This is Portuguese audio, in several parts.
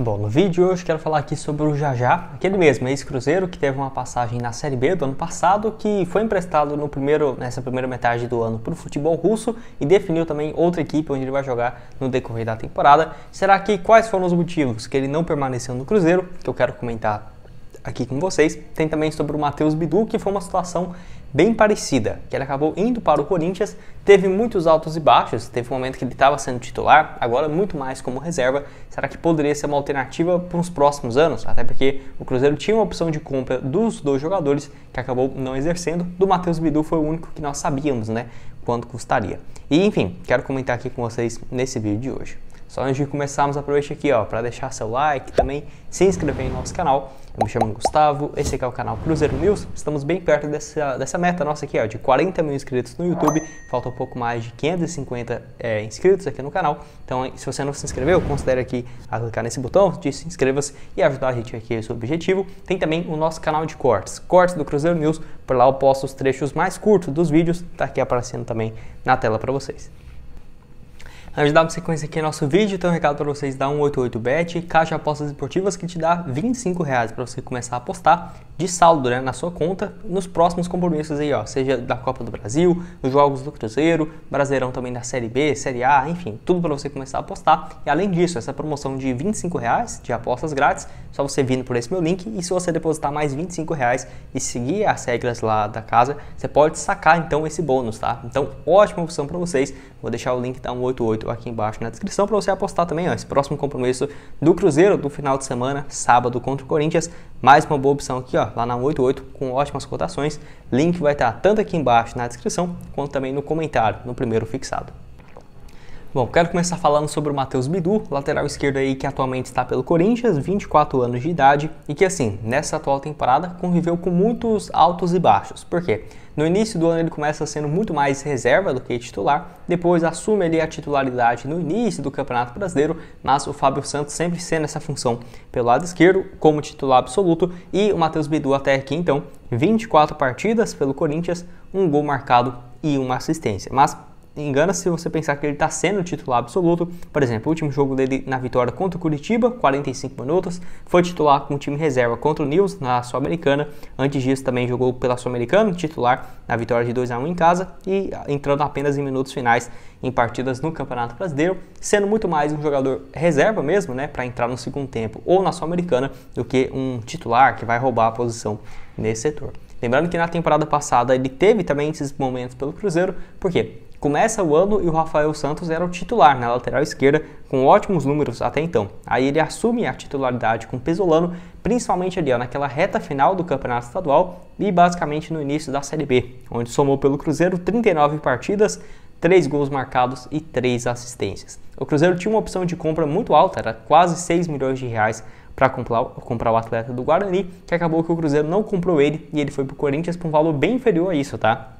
Bom, no vídeo de hoje quero falar aqui sobre o Jajá, aquele mesmo ex-cruzeiro que teve uma passagem na Série B do ano passado, que foi emprestado no primeiro, nessa primeira metade do ano para o futebol russo e definiu também outra equipe onde ele vai jogar no decorrer da temporada. Será que quais foram os motivos que ele não permaneceu no Cruzeiro, que eu quero comentar aqui com vocês. Tem também sobre o Matheus Bidu, que foi uma situação bem parecida, que ele acabou indo para o Corinthians, teve muitos altos e baixos, teve um momento que ele estava sendo titular, agora muito mais como reserva. Será que poderia ser uma alternativa para os próximos anos? Até porque o Cruzeiro tinha uma opção de compra dos dois jogadores que acabou não exercendo. Do Matheus Bidu foi o único que nós sabíamos, né, quanto custaria. E enfim, quero comentar aqui com vocês nesse vídeo de hoje. Só antes de começarmos, aproveite aqui ó, para deixar seu like, também se inscrever no nosso canal. Eu me chamo Gustavo, esse aqui é o canal Cruzeiro News. Estamos bem perto dessa, dessa meta nossa aqui, ó, de 40 mil inscritos no YouTube. Falta um pouco mais de 550 é, inscritos aqui no canal. Então, se você não se inscreveu, considere aqui a clicar nesse botão de se inscreva-se e ajudar a gente aqui esse objetivo. Tem também o nosso canal de cortes, cortes do Cruzeiro News. Por lá eu posto os trechos mais curtos dos vídeos, tá aqui aparecendo também na tela para vocês. Antes de dar uma sequência aqui no nosso vídeo, tem um recado para vocês da 188bet, caixa de apostas esportivas que te dá 25 reais para você começar a apostar de saldo né, na sua conta nos próximos compromissos aí, ó, seja da Copa do Brasil, os jogos do Cruzeiro, Brasileirão também da Série B, Série A, enfim, tudo para você começar a apostar. E além disso, essa promoção de 25 reais de apostas grátis, só você vindo por esse meu link e se você depositar mais 25 reais e seguir as regras lá da casa, você pode sacar então esse bônus, tá? Então, ótima opção para vocês. Vou deixar o link da 188 aqui embaixo na descrição para você apostar também ó, esse próximo compromisso do Cruzeiro do final de semana, sábado contra o Corinthians. Mais uma boa opção aqui, ó, lá na 88 com ótimas cotações. Link vai estar tanto aqui embaixo na descrição quanto também no comentário, no primeiro fixado. Bom, quero começar falando sobre o Matheus Bidu, lateral esquerdo aí que atualmente está pelo Corinthians, 24 anos de idade e que assim, nessa atual temporada conviveu com muitos altos e baixos. Por quê? No início do ano ele começa sendo muito mais reserva do que titular, depois assume ali a titularidade no início do Campeonato Brasileiro, mas o Fábio Santos sempre sendo essa função pelo lado esquerdo como titular absoluto e o Matheus Bidu até aqui então 24 partidas pelo Corinthians, um gol marcado e uma assistência. Mas engana se você pensar que ele está sendo titular absoluto. Por exemplo, o último jogo dele na vitória contra o Curitiba, 45 minutos, foi titular com o time reserva contra o Nils na Sul-Americana. Antes disso também jogou pela Sul-Americana, titular na vitória de 2 a 1 em casa e entrando apenas em minutos finais em partidas no Campeonato Brasileiro, sendo muito mais um jogador reserva mesmo, né, para entrar no segundo tempo ou na Sul-Americana do que um titular que vai roubar a posição nesse setor. Lembrando que na temporada passada ele teve também esses momentos pelo Cruzeiro, porque Começa o ano e o Rafael Santos era o titular na lateral esquerda, com ótimos números até então. Aí ele assume a titularidade com o Pesolano, principalmente ali ó, naquela reta final do Campeonato Estadual e basicamente no início da Série B, onde somou pelo Cruzeiro 39 partidas, 3 gols marcados e 3 assistências. O Cruzeiro tinha uma opção de compra muito alta, era quase 6 milhões de reais para comprar, comprar o atleta do Guarani, que acabou que o Cruzeiro não comprou ele e ele foi para o Corinthians por um valor bem inferior a isso, tá?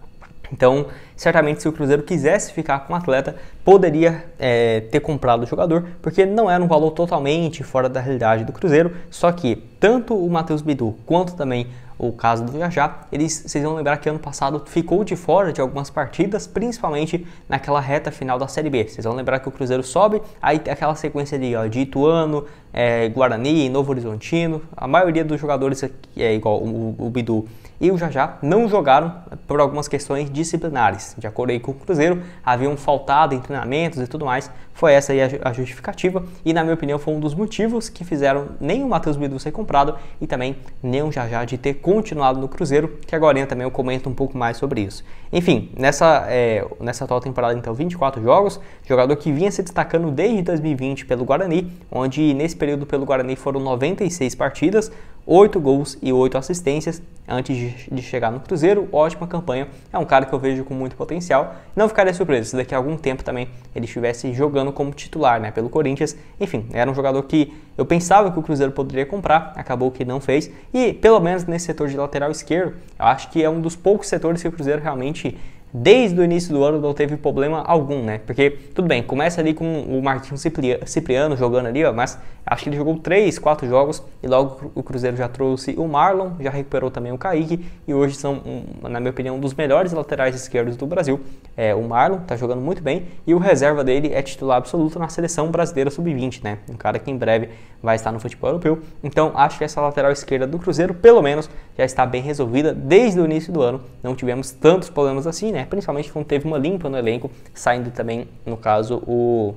Então, certamente, se o Cruzeiro quisesse ficar com o atleta, poderia é, ter comprado o jogador, porque não era um valor totalmente fora da realidade do Cruzeiro. Só que tanto o Matheus Bidu quanto também o caso do Viajá, eles, vocês vão lembrar que ano passado ficou de fora de algumas partidas, principalmente naquela reta final da Série B. Vocês vão lembrar que o Cruzeiro sobe, aí aquela sequência de, ó, de Ituano, é, Guarani, Novo Horizontino. A maioria dos jogadores é igual o, o Bidu e o Jajá não jogaram por algumas questões disciplinares. De acordo com o Cruzeiro, haviam faltado em treinamentos e tudo mais. Foi essa a justificativa e, na minha opinião, foi um dos motivos que fizeram nem o Matheus Bidu ser comprado e também nem o Jajá de ter continuado no Cruzeiro, que agora também eu comento um pouco mais sobre isso. Enfim, nessa, é, nessa atual temporada, então, 24 jogos, jogador que vinha se destacando desde 2020 pelo Guarani, onde nesse período pelo Guarani foram 96 partidas, 8 gols e 8 assistências antes de chegar no Cruzeiro. Ótima campanha. É um cara que eu vejo com muito potencial. Não ficaria surpreso se daqui a algum tempo também ele estivesse jogando como titular né, pelo Corinthians. Enfim, era um jogador que eu pensava que o Cruzeiro poderia comprar, acabou que não fez. E pelo menos nesse setor de lateral esquerdo, eu acho que é um dos poucos setores que o Cruzeiro realmente desde o início do ano não teve problema algum, né? Porque, tudo bem, começa ali com o Marquinhos Cipriano jogando ali, ó, mas acho que ele jogou 3, 4 jogos e logo o Cruzeiro já trouxe o Marlon, já recuperou também o Kaique e hoje são, na minha opinião, um dos melhores laterais esquerdos do Brasil. É, o Marlon tá jogando muito bem e o reserva dele é titular absoluto na seleção brasileira sub-20, né? Um cara que em breve vai estar no futebol europeu. Então, acho que essa lateral esquerda do Cruzeiro, pelo menos, já está bem resolvida desde o início do ano. Não tivemos tantos problemas assim, né? Principalmente quando teve uma limpa no elenco, saindo também, no caso, o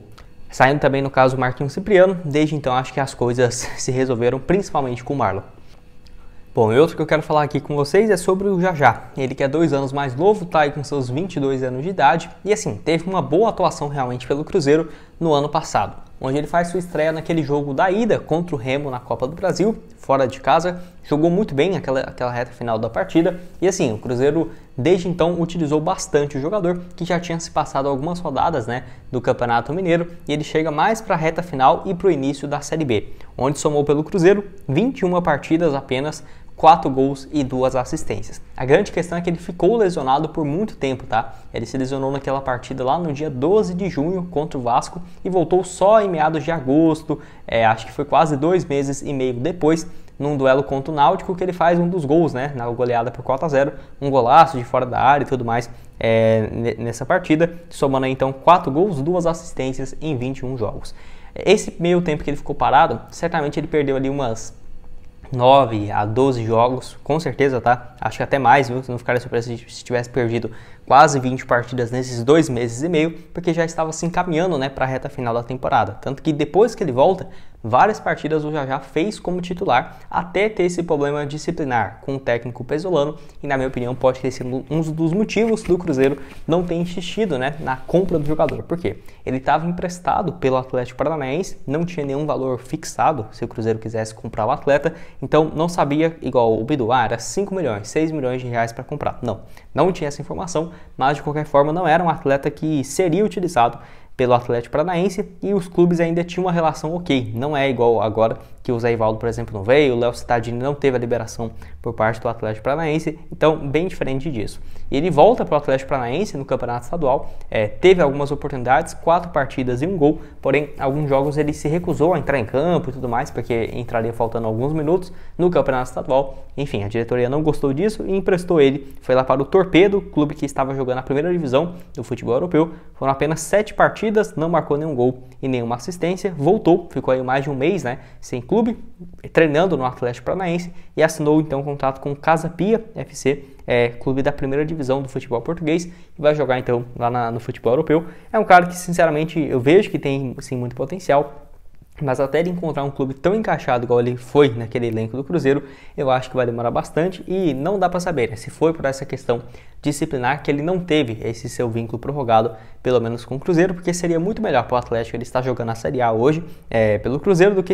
saindo também no caso o Marquinhos Cipriano. Desde então, acho que as coisas se resolveram, principalmente com o Marlon. Bom, e outro que eu quero falar aqui com vocês é sobre o Jajá. Ele que é dois anos mais novo, tá aí com seus 22 anos de idade e assim, teve uma boa atuação realmente pelo Cruzeiro no ano passado onde ele faz sua estreia naquele jogo da ida contra o Remo na Copa do Brasil, fora de casa. Jogou muito bem aquela, aquela reta final da partida e assim, o Cruzeiro desde então utilizou bastante o jogador que já tinha se passado algumas rodadas né, do Campeonato Mineiro e ele chega mais para a reta final e para o início da Série B, onde somou pelo Cruzeiro 21 partidas apenas 4 gols e 2 assistências. A grande questão é que ele ficou lesionado por muito tempo, tá? Ele se lesionou naquela partida lá no dia 12 de junho contra o Vasco e voltou só em meados de agosto, é, acho que foi quase dois meses e meio depois, num duelo contra o Náutico, que ele faz um dos gols, né? Na goleada por 4 a 0 um golaço de fora da área e tudo mais é, nessa partida, somando aí, então 4 gols, 2 assistências em 21 jogos. Esse meio tempo que ele ficou parado, certamente ele perdeu ali umas 9 a 12 jogos, com certeza, tá? Acho que até mais, viu? Se não ficaria surpreso se tivesse perdido quase 20 partidas nesses dois meses e meio, porque já estava se encaminhando, né, para a reta final da temporada. Tanto que depois que ele volta, várias partidas o Jajá fez como titular, até ter esse problema disciplinar com o técnico pesolano, e na minha opinião pode ter sido um dos motivos do Cruzeiro não ter insistido né, na compra do jogador. Por quê? Ele estava emprestado pelo Atlético Paranaense, não tinha nenhum valor fixado se o Cruzeiro quisesse comprar o atleta, então não sabia, igual o Bidu, ah, era 5 milhões, 6 milhões de reais para comprar. Não, não tinha essa informação, mas de qualquer forma não era um atleta que seria utilizado pelo Atlético Paranaense e os clubes ainda tinham uma relação ok. Não é igual agora que o Zé Ivaldo, por exemplo, não veio, o Léo Cittadini não teve a liberação por parte do Atlético Paranaense, então bem diferente disso. Ele volta para o Atlético Paranaense no Campeonato Estadual, é, teve algumas oportunidades, quatro partidas e um gol, porém alguns jogos ele se recusou a entrar em campo e tudo mais, porque entraria faltando alguns minutos no Campeonato Estadual. Enfim, a diretoria não gostou disso e emprestou ele, foi lá para o Torpedo, clube que estava jogando a primeira divisão do futebol europeu. Foram apenas sete partidas, não marcou nenhum gol e nenhuma assistência, voltou, ficou aí mais de um mês, né, sem clube, treinando no Atlético Paranaense e assinou então um contrato com Casa Pia FC, é, clube da primeira divisão do futebol português, e vai jogar então lá na, no futebol europeu. É um cara que sinceramente eu vejo que tem sim muito potencial. Mas até ele encontrar um clube tão encaixado igual ele foi naquele elenco do Cruzeiro, eu acho que vai demorar bastante e não dá para saber né, se foi por essa questão disciplinar que ele não teve esse seu vínculo prorrogado, pelo menos com o Cruzeiro, porque seria muito melhor para o Atlético ele estar jogando a Série A hoje é, pelo Cruzeiro do que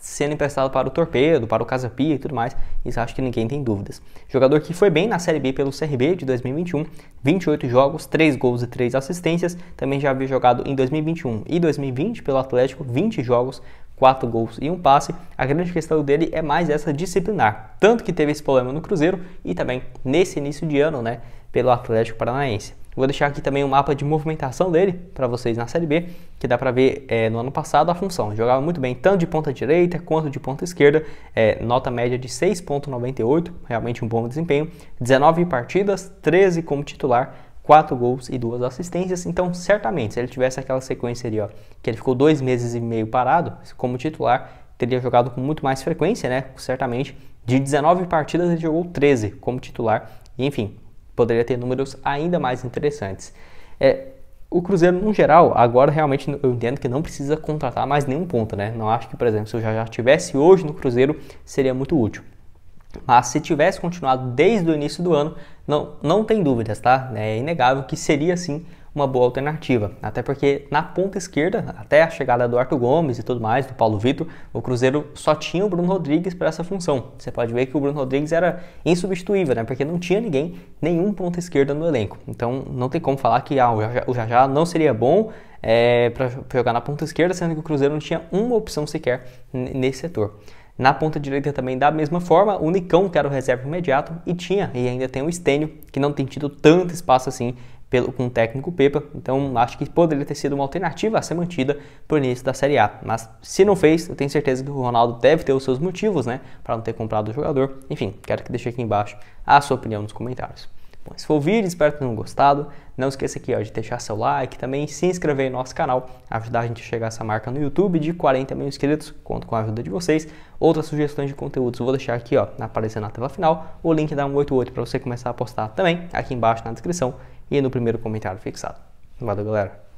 sendo emprestado para o Torpedo, para o Casa Pia e tudo mais. Isso acho que ninguém tem dúvidas. Jogador que foi bem na Série B pelo CRB de 2021, 28 jogos, 3 gols e 3 assistências. Também já havia jogado em 2021 e 2020 pelo Atlético, 20 jogos, 4 gols e um passe. A grande questão dele é mais essa disciplinar. Tanto que teve esse problema no Cruzeiro e também nesse início de ano, né, pelo Atlético Paranaense. Vou deixar aqui também um mapa de movimentação dele para vocês na Série B, que dá para ver é, no ano passado a função. Jogava muito bem tanto de ponta direita quanto de ponta esquerda, é, nota média de 6.98, realmente um bom desempenho. 19 partidas, 13 como titular, 4 gols e 2 assistências. Então, certamente, se ele tivesse aquela sequência ali, ó, que ele ficou dois meses e meio parado como titular, teria jogado com muito mais frequência, né? Certamente. De 19 partidas, ele jogou 13 como titular. E, enfim, poderia ter números ainda mais interessantes. É, o Cruzeiro, no geral, agora realmente eu entendo que não precisa contratar mais nenhum ponto, né? Não acho que, por exemplo, se eu já, tivesse hoje no Cruzeiro, seria muito útil. Mas se tivesse continuado desde o início do ano, não, não tem dúvidas, tá? É inegável que seria sim uma boa alternativa. Até porque na ponta esquerda, até a chegada do Arthur Gomes e tudo mais, do Paulo Vitor, o Cruzeiro só tinha o Bruno Rodrigues para essa função. Você pode ver que o Bruno Rodrigues era insubstituível, né? Porque não tinha ninguém, nenhum ponta esquerda no elenco. Então não tem como falar que ah, o Jajá não seria bom é, para jogar na ponta esquerda, sendo que o Cruzeiro não tinha uma opção sequer nesse setor. Na ponta direita também da mesma forma, o Nicão, que era o reserva imediato, e tinha e ainda tem o Stênio, que não tem tido tanto espaço assim pelo, com o técnico Pepa, então acho que poderia ter sido uma alternativa a ser mantida o início da Série A. Mas se não fez, eu tenho certeza que o Ronaldo deve ter os seus motivos, né, para não ter comprado o jogador. Enfim, quero que deixe aqui embaixo a sua opinião nos comentários. Bom, se for o vídeo, espero que tenham gostado. Não esqueça aqui ó, de deixar seu like, também se inscrever no nosso canal, ajudar a gente a chegar a essa marca no YouTube de 40 mil inscritos. Conto com a ajuda de vocês. Outras sugestões de conteúdos eu vou deixar aqui ó, aparecendo na tela final. O link da 188 para você começar a postar também aqui embaixo na descrição e no primeiro comentário fixado. Valeu, galera!